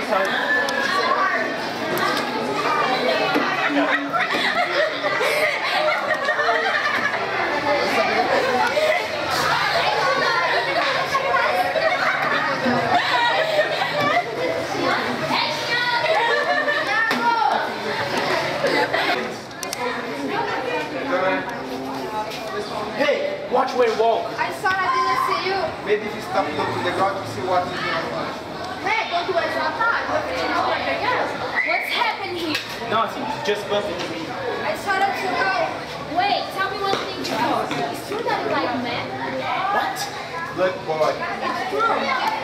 face out. Hey, watch where you walk. I thought I didn't see you. Maybe if you stop looking the ground, you see what is going on. Hey, don't do it that time. Look at you over again. What's happened here? Nothing, just bump into me. I started to go. Wait, tell me one thing, Charles. It's true that you like men? What? Look, boy. It's true.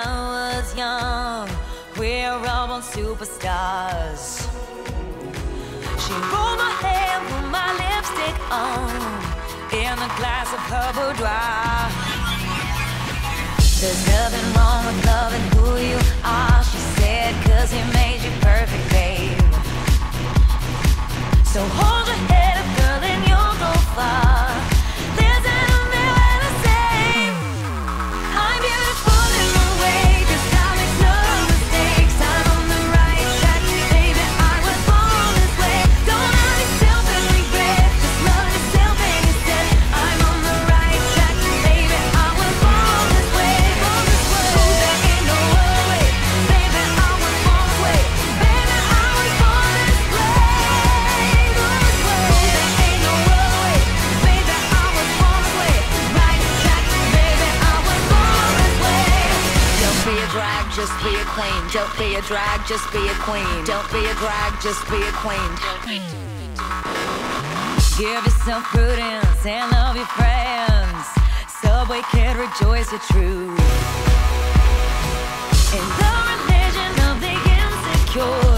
superstars. She rolled my hair, put my lipstick on, in a glass of her boudoir. There's nothing wrong with loving who you are, she said, cause he made you perfect, babe. So hold your head up, girl, and you'll go far. Just be a queen. Don't be a drag, just be a queen. Don't be a drag, just be a queen. Give yourself prudence and love your friends. Subway kid, rejoice your truth. In the religion of the insecure,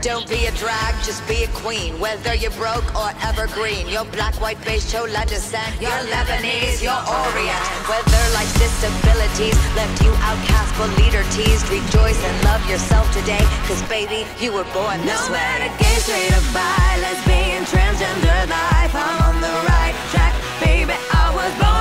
Don't be a drag, just be a queen. Whether you're broke or evergreen, you're black, white, beige, chola descent, you're Lebanese, you're Orient. Whether life's disabilities left you outcast but leader teased, rejoice and love yourself today. Cause baby, you were born this No way. matter gay, straight or bi, lesbian, transgender life, I'm on the right track, baby. I was born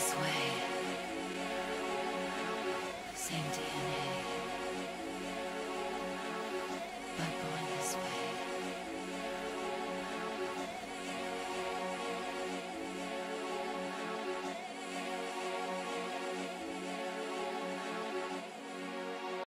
this way.